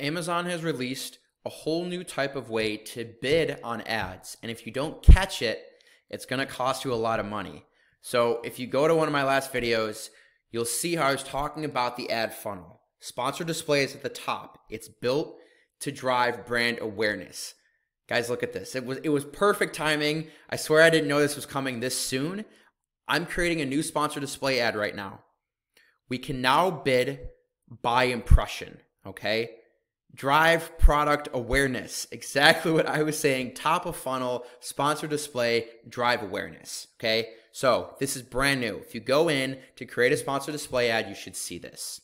Amazon has released a whole new type of way to bid on ads. And if you don't catch it, it's going to cost you a lot of money. So if you go to one of my last videos, you'll see how I was talking about the ad funnel. Sponsored display is at the top. It's built to drive brand awareness. Guys, look at this. It was it was perfect timing. I swear I didn't know this was coming this soon. I'm creating a new sponsor display ad right now. We can now bid by impression, okay? Drive product awareness. Exactly what I was saying. Top of funnel, sponsor display, drive awareness. Okay. So this is brand new. If you go in to create a sponsor display ad, you should see this.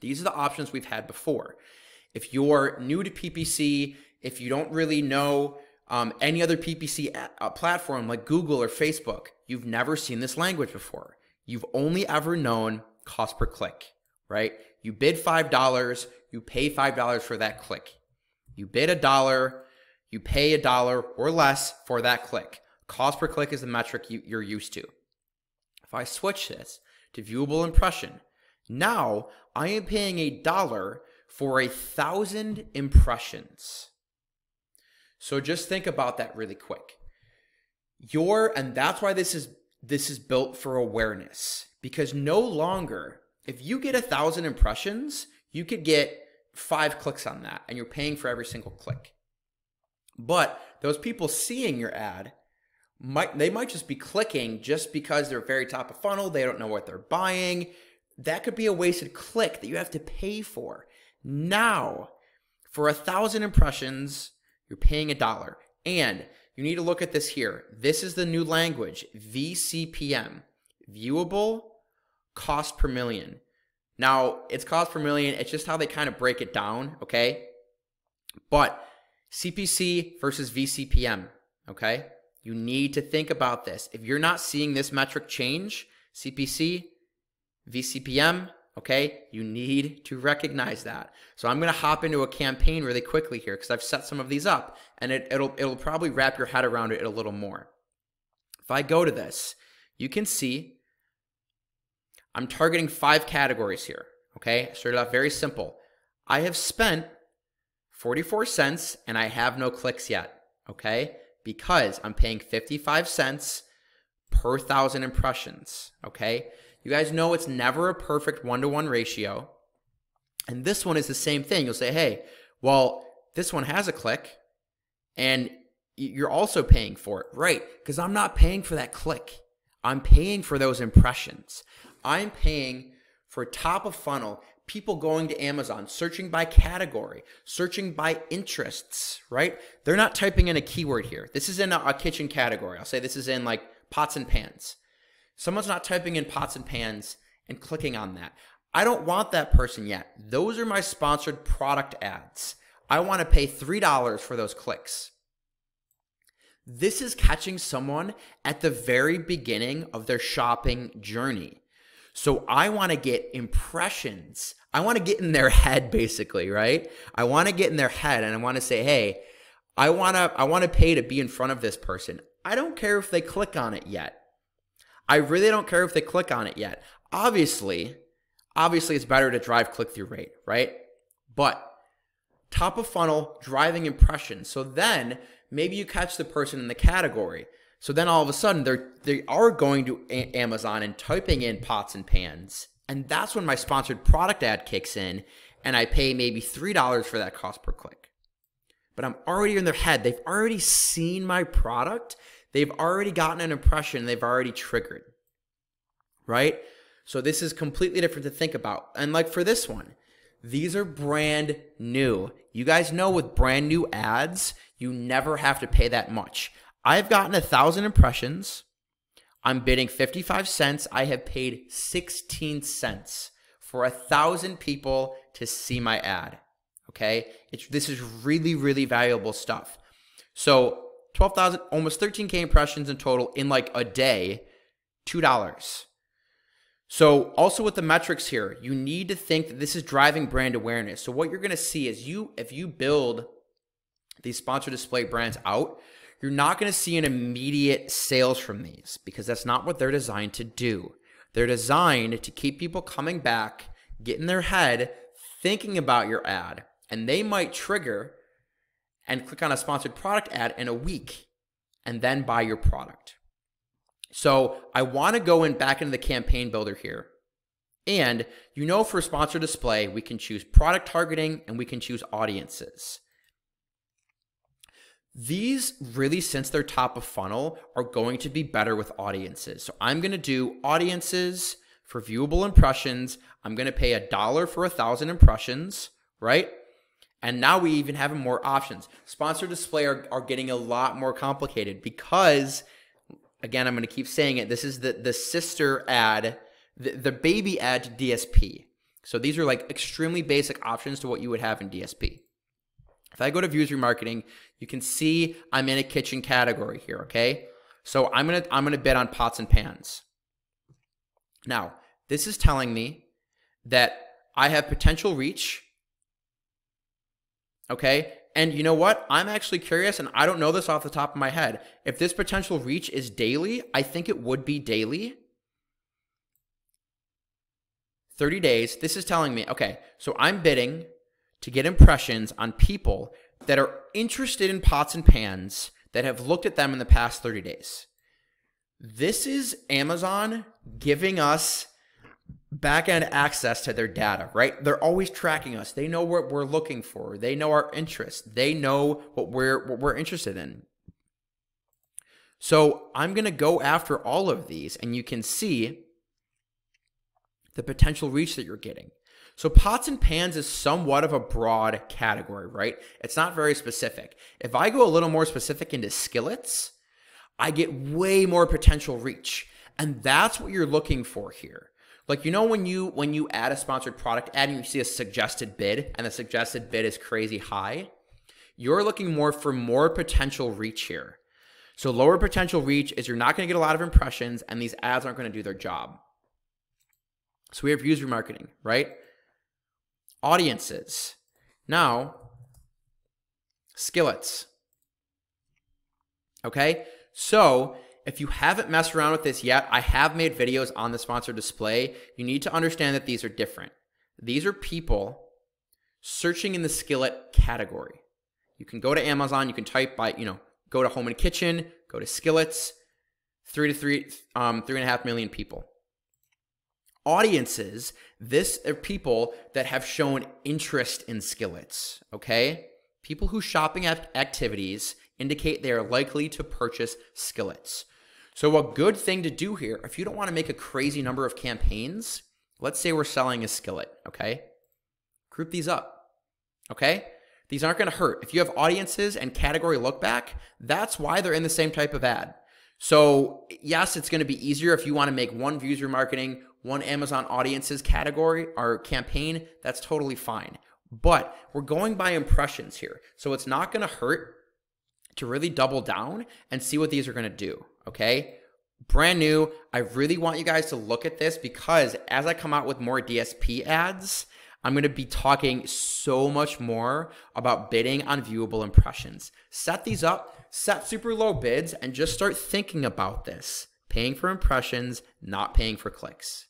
These are the options we've had before. If you're new to PPC, if you don't really know um, any other PPC uh, platform like Google or Facebook, you've never seen this language before. You've only ever known cost per click, right? You bid $5, you pay $5 for that click. You bid a dollar, you pay a dollar or less for that click. Cost per click is the metric you, you're used to. If I switch this to viewable impression, now I am paying a dollar for a thousand impressions. So just think about that really quick. Your and that's why this is this is built for awareness because no longer if you get a thousand impressions, you could get five clicks on that and you're paying for every single click. But those people seeing your ad might they might just be clicking just because they're very top of funnel, they don't know what they're buying. That could be a wasted click that you have to pay for. Now, for a thousand impressions, you're paying a dollar. And you need to look at this here. This is the new language, VCPM, viewable cost per million. Now, it's cost per million. It's just how they kind of break it down, okay? But CPC versus VCPM, okay? You need to think about this. If you're not seeing this metric change, CPC, VCPM, okay, you need to recognize that. So I'm going to hop into a campaign really quickly here because I've set some of these up and it, it'll, it'll probably wrap your head around it a little more. If I go to this, you can see I'm targeting five categories here. Okay, I started off very simple. I have spent 44 cents and I have no clicks yet. Okay, because I'm paying 55 cents per thousand impressions. Okay, you guys know it's never a perfect one to one ratio. And this one is the same thing. You'll say, hey, well, this one has a click and you're also paying for it. Right, because I'm not paying for that click. I'm paying for those impressions. I'm paying for top of funnel people going to Amazon, searching by category, searching by interests, right? They're not typing in a keyword here. This is in a, a, kitchen category. I'll say this is in like pots and pans. Someone's not typing in pots and pans and clicking on that. I don't want that person yet. Those are my sponsored product ads. I want to pay $3 for those clicks. This is catching someone at the very beginning of their shopping journey. So I want to get impressions. I want to get in their head basically, right? I want to get in their head and I want to say, "Hey, I want to I want to pay to be in front of this person. I don't care if they click on it yet. I really don't care if they click on it yet. Obviously, obviously it's better to drive click-through rate, right? But top of funnel driving impressions. So then maybe you catch the person in the category. So then all of a sudden they're they are going to a- Amazon and typing in pots and pans, and that's when my sponsored product ad kicks in, and I pay maybe three dollars for that cost per click. But I'm already in their head. They've already seen my product. They've already gotten an impression. They've already triggered. Right? So this is completely different to think about. And like for this one, these are brand new. You guys know with brand new ads, you never have to pay that much. I've gotten a thousand impressions. I'm bidding 55 cents. I have paid 16 cents for a thousand people to see my ad. Okay. It's, this is really, really valuable stuff. So 12,000, almost 13K impressions in total in like a day, $2. So also with the metrics here, you need to think that this is driving brand awareness. So what you're going to see is you, if you build these sponsor display brands out, you're not going to see an immediate sales from these because that's not what they're designed to do. They're designed to keep people coming back, get in their head, thinking about your ad, and they might trigger and click on a sponsored product ad in a week and then buy your product. So I want to go in back into the campaign builder here. And you know, for sponsored display, we can choose product targeting and we can choose audiences. These really, since they're top of funnel, are going to be better with audiences. So I'm going to do audiences for viewable impressions. I'm going to pay a dollar for a thousand impressions, right? And now we even have more options. Sponsored display are, are getting a lot more complicated because, again, I'm going to keep saying it. This is the, the sister ad, the, the baby ad to DSP. So these are like extremely basic options to what you would have in DSP. If I go to views remarketing, you can see I'm in a kitchen category here, okay? So I'm gonna I'm gonna bid on pots and pans. Now, this is telling me that I have potential reach. Okay? And you know what? I'm actually curious, and I don't know this off the top of my head. If this potential reach is daily, I think it would be daily. 30 days. This is telling me, okay, so I'm bidding to get impressions on people that are interested in pots and pans that have looked at them in the past 30 days. This is Amazon giving us back end access to their data, right? They're always tracking us. They know what we're looking for. They know our interests. They know what we're what we're interested in. So, I'm going to go after all of these and you can see the potential reach that you're getting. So pots and pans is somewhat of a broad category, right? It's not very specific. If I go a little more specific into skillets, I get way more potential reach. And that's what you're looking for here. Like you know when you when you add a sponsored product ad and you see a suggested bid and the suggested bid is crazy high, you're looking more for more potential reach here. So lower potential reach is you're not going to get a lot of impressions and these ads aren't going to do their job. So we have user remarketing, right? Audiences. Now, skillets. Okay? So, if you haven't messed around with this yet, I have made videos on the sponsored display. You need to understand that these are different. These are people searching in the skillet category. You can go to Amazon, you can type by, you know, go to home and kitchen, go to skillets, three to three, um, three and a half million people audiences, this are people that have shown interest in skillets, okay? People whose shopping activities indicate they are likely to purchase skillets. So, a good thing to do here, if you don't want to make a crazy number of campaigns, let's say we're selling a skillet, okay? Group these up, okay? These aren't going to hurt. If you have audiences and category look back, that's why they're in the same type of ad. So, yes, it's going to be easier if you want to make one views remarketing, one Amazon audiences category or campaign, that's totally fine. But we're going by impressions here. So it's not going to hurt to really double down and see what these are going to do. Okay. Brand new. I really want you guys to look at this because as I come out with more DSP ads, I'm going to be talking so much more about bidding on viewable impressions. Set these up, set super low bids, and just start thinking about this paying for impressions, not paying for clicks.